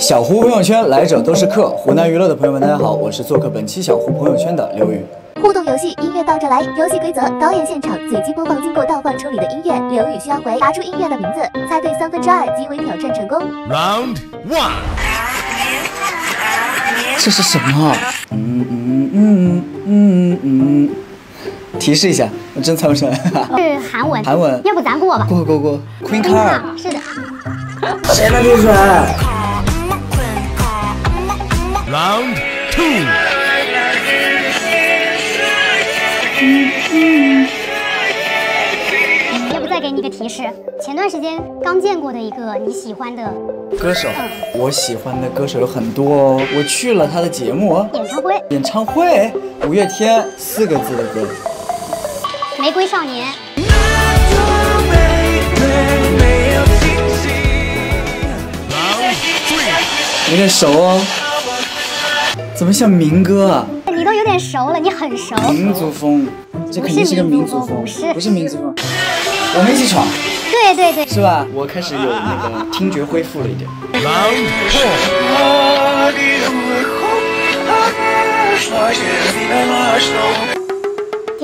小胡朋友圈来者都是客，湖南娱乐的朋友们，大家好，我是做客本期小胡朋友圈的刘宇。互动游戏，音乐倒着来。游戏规则：导演现场随机播放经过倒放处理的音乐，刘宇需要回答出音乐的名字，猜对三分之二即为挑战成功。Round one，这是什么？嗯嗯嗯嗯嗯，提示一下，我真猜不出来。是韩文，韩文。要不咱过吧？过过过，Queen 听 Card，是的，谁能听出来？Round two，要不再给你一个提示，前段时间刚见过的一个你喜欢的歌手，我喜欢的歌手有很多哦，我去了他的节目，演唱会，演唱会，五月天四个字的歌，《玫瑰少年》。有点熟哦，怎么像民歌啊？你都有点熟了，你很熟。民族风，这肯定是个民族风，不是不是民族风。我们一起闯，对对对，是吧？我开始有那个听觉恢复了一点。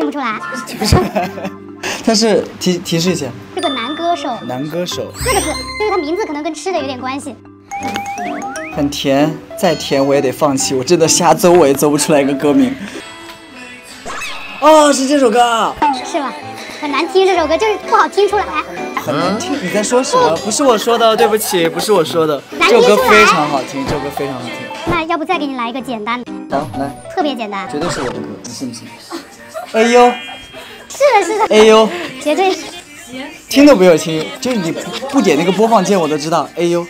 不出来，就是，但是提提示一下，是个男歌手，男歌手四个字，就是他名字可能跟吃的有点关系。很甜，再甜我也得放弃，我真的瞎搜我也搜不出来一个歌名。哦，是这首歌啊，是吧？很难听这首歌，就是不好听出来。很难听。你在说什么？不是我说的，对不起，不是我说的。这首歌非常好听，这首歌非常好听。那要不再给你来一个简单的，好，来，特别简单。绝对是我的歌，你信不信？哎呦，是的，是的，哎呦。绝对是。听都不要听，就是你不不点那个播放键，我都知道。哎呦，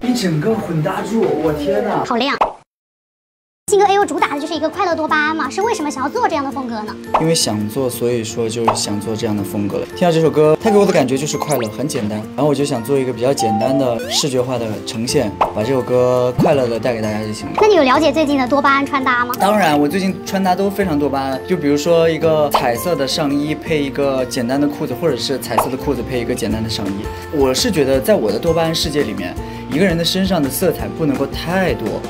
一整个混搭住，我天哪！好亮。是一个快乐多巴胺嘛，是为什么想要做这样的风格呢？因为想做，所以说就想做这样的风格了。听到这首歌，它给我的感觉就是快乐，很简单。然后我就想做一个比较简单的视觉化的呈现，把这首歌快乐的带给大家就行了。那你有了解最近的多巴胺穿搭吗？当然，我最近穿搭都非常多巴胺，就比如说一个彩色的上衣配一个简单的裤子，或者是彩色的裤子配一个简单的上衣。我是觉得，在我的多巴胺世界里面，一个人的身上的色彩不能够太多，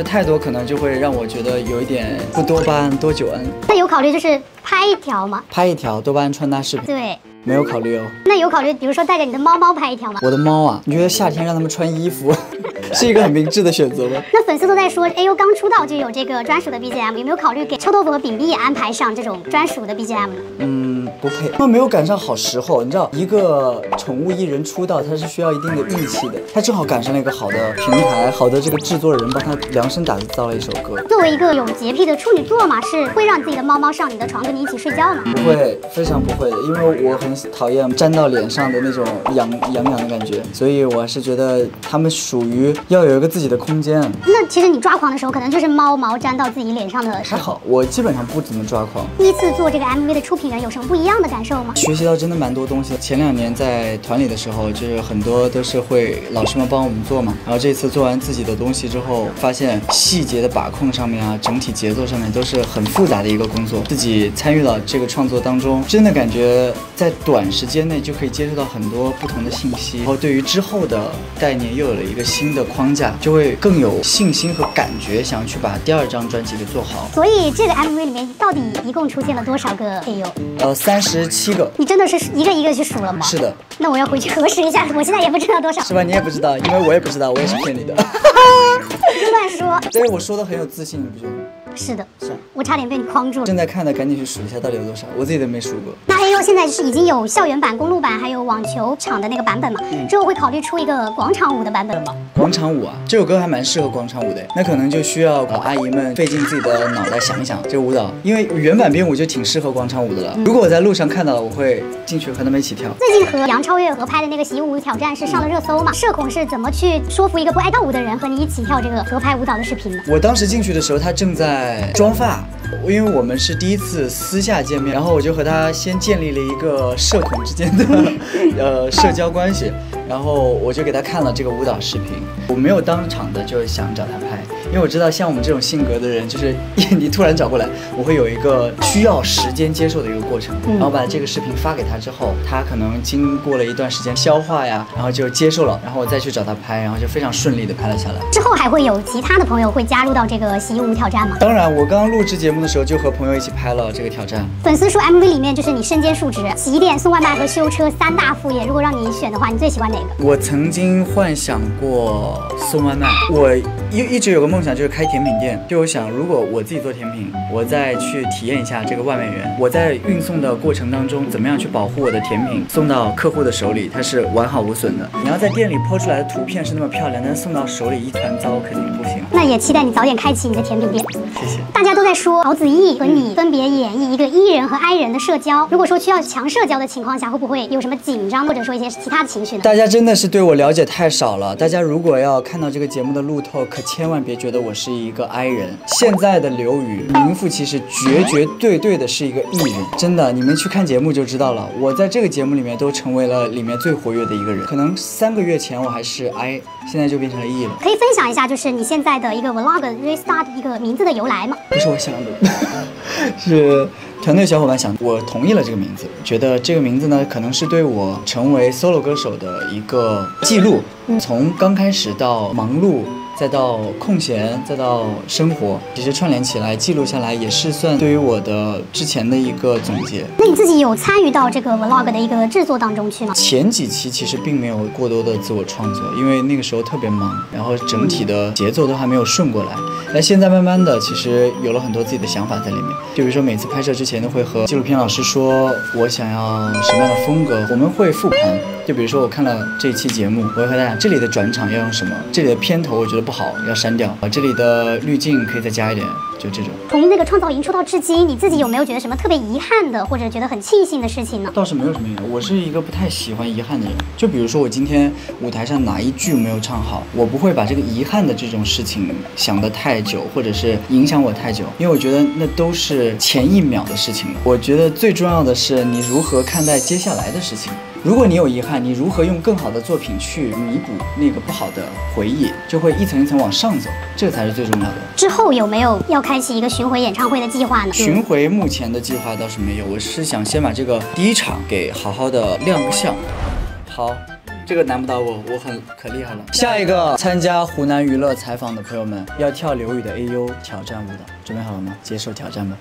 就太多可能就会让我觉得有一点不多巴胺多久胺。那有考虑就是拍一条吗？拍一条多巴胺穿搭视频，对，没有考虑哦。那有考虑，比如说带着你的猫猫拍一条吗？我的猫啊，你觉得夏天让它们穿衣服 是一个很明智的选择吗？那粉丝都在说，A U 刚出道就有这个专属的 BGM，有没有考虑给臭豆腐和饼饼也安排上这种专属的 BGM 呢？嗯，不配。他们没有赶上好时候，你知道，一个宠物艺人出道，他是需要一定的运气的。他正好赶上了一个好的平台，好的这个制作人帮他量身打造了一首歌。作为一个有洁癖的处女座嘛，是会让自己的猫猫上你的床跟你一起睡觉吗？不会，非常不会的，因为我很讨厌粘到脸上的那种痒痒痒的感觉，所以我是觉得他们属于要有一个自己的空间。那其实你抓狂的时候，可能就是猫毛粘到自己脸上的时候。还好，我基本上不怎么抓狂。第一次做这个 MV 的出品人有什么不一样的感受吗？学习到真的蛮多东西的。前两年在团里的时候，就是很多都是会老师们帮我们做嘛。然后这次做完自己的东西之后，发现细节的把控上面啊，整体节奏上面都是很复杂的一个工作。自己参与到这个创作当中，真的感觉在短时间内就可以接触到很多不同的信息，然后对于之后的概念又有了一个新的框架，就会更有信心和感觉，想要去把第二张专辑给做好。所以这个 MV 里面到底一共出现了多少个 AU？呃，三十七个，你真的是一个一个去数了吗？是的，那我要回去核实一下，我现在也不知道多少。是吧？你也不知道，因为我也不知道，我也是骗你的。乱说。但是我说的很有自信，你不觉得吗？是的，是啊。我差点被你框住了。正在看的赶紧去数一下到底有多少，我自己都没数过。那现在是已经有校园版、公路版，还有网球场的那个版本嘛？嗯之后会考虑出一个广场舞的版本吗？广场舞啊，这首歌还蛮适合广场舞的，那可能就需要呃阿姨们费尽自己的脑袋想一想这个舞蹈，因为原版编舞就挺适合广场舞的了。如果我在路上看到了，我会进去和他们一起跳。最近和杨超越合拍的那个习武挑战是上了热搜嘛？社恐是怎么去说服一个不爱跳舞的人和你一起跳这个合拍舞蹈的视频的？我当时进去的时候，他正在妆发，因为我们是第一次私下见面，然后我就和他先建立了一个社恐之间的 呃社交关系，然后我就给他看了这个舞蹈视频，我没有当场的就想找他拍，因为我知道像我们这种性格的人，就是 你突然找过来，我会有一个需要时间接受的一个过程，然后把这个视频发给他之后，他可能经过了一段时间消化呀，然后就接受了，然后我再去找他拍，然后就非常顺利的拍了下来。之后还会有其他的朋友会加入到这个洗衣舞挑战吗？当然，我刚刚录制节目的时候就和朋友一起拍了这个挑战。粉丝说 MV 里面就是你身兼数职，洗衣店、送外卖和修车三大副业。如果让你选的话，你最喜欢哪个？我曾经幻想过送外卖，我一一直有个梦想就是开甜品店。就我想，如果我自己做甜品，我再去体验一下这个外卖员，我在运送的过程当中，怎么样去保护我的甜品送到客户的手里，它是完好无损的。你要在店里 PO 出来的图片是那么漂亮，但是送到手里一团糟，肯定不行。那也期待你早点开启你的甜品店。谢谢。大家都在说敖子逸和你分别演绎一个 E 人和 I 人的社交。如果说需要强社交的情况下，会不会有什么紧张或者说一些其他的情绪呢？大家真的是对我了解太少了。大家如果要看到这个节目的路透，可千万别觉得我是一个 I 人。现在的刘宇名副其实、绝绝对对的是一个 E 人，真的，你们去看节目就知道了。我在这个节目里面都成为了里面最活跃的一个人。可能三个月前我还是 I，现在就变成了 E 了。可以分享一下，就是你现在的一个 vlog restart 一个名字的由来吗？不是我想的，是团队小伙伴想，我同意了这个名字，觉得这个名字呢，可能是对我成为 solo 歌手的一个记录，从刚开始到忙碌。再到空闲，再到生活，其实串联起来记录下来，也是算对于我的之前的一个总结。那你自己有参与到这个 vlog 的一个制作当中去吗？前几期其实并没有过多的自我创作，因为那个时候特别忙，然后整体的节奏都还没有顺过来。那现在慢慢的，其实有了很多自己的想法在里面。就比如说每次拍摄之前都会和纪录片老师说，我想要什么样的风格，我们会复盘。就比如说我看了这期节目，我会和大家这里的转场要用什么，这里的片头我觉得不好要删掉，啊这里的滤镜可以再加一点，就这种。从那个创造营出道至今，你自己有没有觉得什么特别遗憾的，或者觉得很庆幸的事情呢？倒是没有什么遗憾，我是一个不太喜欢遗憾的人。就比如说我今天舞台上哪一句没有唱好，我不会把这个遗憾的这种事情想得太久，或者是影响我太久，因为我觉得那都是前一秒的事情。我觉得最重要的是你如何看待接下来的事情。如果你有遗憾，你如何用更好的作品去弥补那个不好的回忆，就会一层一层往上走，这个才是最重要的。之后有没有要开启一个巡回演唱会的计划呢？巡回目前的计划倒是没有，我是想先把这个第一场给好好的亮个相。好，这个难不倒我，我很可厉害了。下一个参加湖南娱乐采访的朋友们，要跳刘宇的 A U 挑战舞蹈，准备好了吗？接受挑战吧。